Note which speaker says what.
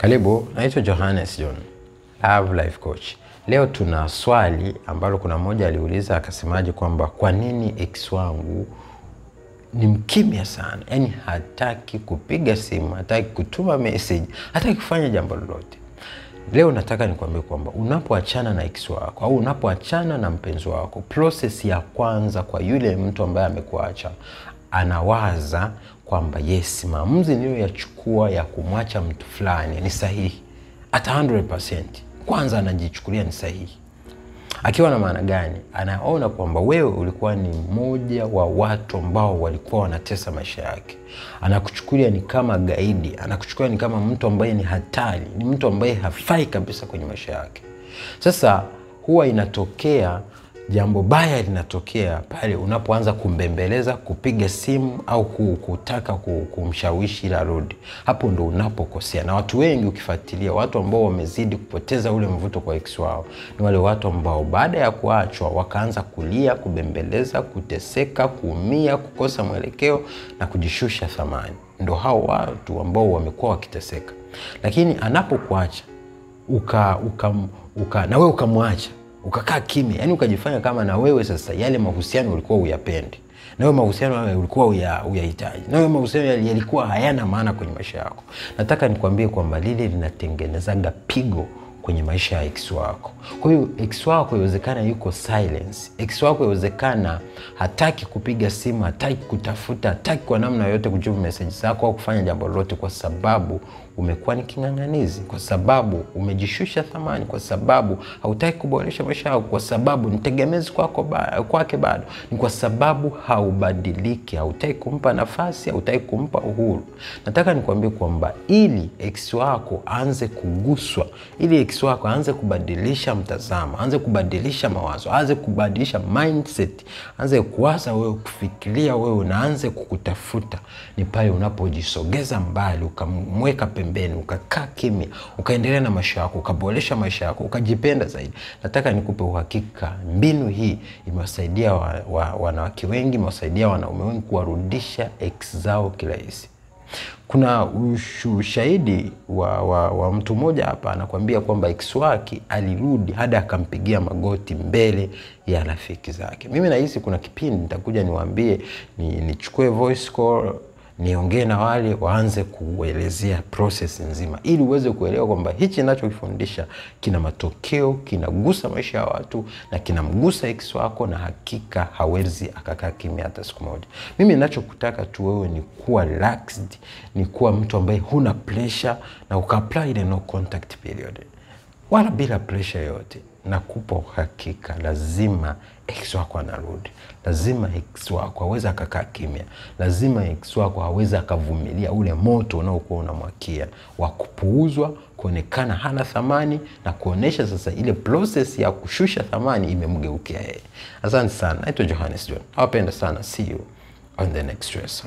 Speaker 1: Karibu, naitwa Johannes John, Love Life Coach. Leo tuna swali ambalo kuna mmoja aliuliza akasemaje kwamba kwa nini ex wangu ni mkimya sana, yaani hataki kupiga simu, hataki kutuma message, hataki kufanya jambo lolote. Leo nataka nikwambie kwamba unapoachana na ex wako au unapoachana na mpenzi wako, process ya kwanza kwa yule mtu ambaye amekuacha, anawaza kwamba yes, maamuzi niliyoyachukua ya kumwacha mtu fulani ni sahihi hata 100%. Kwanza anajichukulia ni sahihi akiwa na maana gani? Anaona kwamba wewe ulikuwa ni mmoja wa watu ambao walikuwa wanatesa maisha yake. Anakuchukulia ni kama gaidi, anakuchukulia ni kama mtu ambaye ni hatari, ni mtu ambaye hafai kabisa kwenye maisha yake. Sasa huwa inatokea jambo baya linatokea pale unapoanza kumbembeleza, kupiga simu au kutaka kumshawishi ili arudi. Hapo ndo unapokosea, na watu wengi ukifuatilia, watu ambao wamezidi kupoteza ule mvuto kwa ex wao ni wale watu ambao baada ya kuachwa wakaanza kulia, kubembeleza, kuteseka, kuumia, kukosa mwelekeo na kujishusha thamani. Ndo hao watu ambao wamekuwa wakiteseka, lakini anapokuacha uka, uka, uka, na wewe ukamwacha ukakaa kimya, yani ukajifanya kama na wewe sasa yale mahusiano ulikuwa uyapendi, na wewe mahusiano ulikuwa uyahitaji, na wewe mahusiano yalikuwa hayana maana kwenye maisha yako. Nataka nikwambie kwamba lile linatengenezaga pigo kwenye maisha ya ex wako. Kwa hiyo ex wako iwezekana yuko silence, ex wako iwezekana hataki kupiga simu, hataki kutafuta, hataki kwa namna yoyote kujibu meseji zako au kufanya jambo lolote, kwa sababu umekuwa ni king'ang'anizi, kwa sababu umejishusha thamani, kwa sababu hautaki kuboresha maisha yako, kwa sababu ni tegemezi kwako kwake bado, ni kwa sababu haubadiliki, hautaki kumpa nafasi, hautaki kumpa uhuru. Nataka nikuambie kwamba ili ex wako aanze kuguswa, ili ex wako aanze kubadilisha mtazamo, aanze kubadilisha mawazo, aanze kubadilisha mindset, aanze kuwaza wewe, kufikiria wewe naanze aanze kukutafuta, ni pale unapojisogeza mbali, ukamweka pembeni, ukakaa kimya, ukaendelea na maisha yako, ukaboresha maisha yako, ukajipenda zaidi. Nataka nikupe uhakika, mbinu hii imewasaidia wanawake wa, wa wengi, imewasaidia wanaume wengi kuwarudisha ex zao kirahisi. Kuna ushahidi wa, wa, wa mtu mmoja hapa anakuambia kwamba wake alirudi hadi akampigia magoti mbele ya rafiki zake. Mimi nahisi kuna kipindi nitakuja niwaambie, nichukue ni voice call niongee na wale waanze kuelezea proses nzima, ili uweze kuelewa kwamba hichi ninachokifundisha kina matokeo, kinagusa maisha ya watu na kinamgusa ex wako, na hakika hawezi akakaa kimya hata siku moja. Mimi ninachokutaka tu wewe ni kuwa relaxed, ni kuwa mtu ambaye huna pressure na ukaapply ile no contact period, wala bila pressure yoyote. Nakupa uhakika, lazima ex wako anarudi, lazima ex wako aweze akakaa kimya, lazima ex wako aweze akavumilia ule moto unaokuwa unamwakia wa kupuuzwa, kuonekana hana thamani na kuonesha sasa ile process ya kushusha thamani imemgeukia yeye. Asante sana, naitwa Johannes John, nawapenda sana. See you on the next lesson.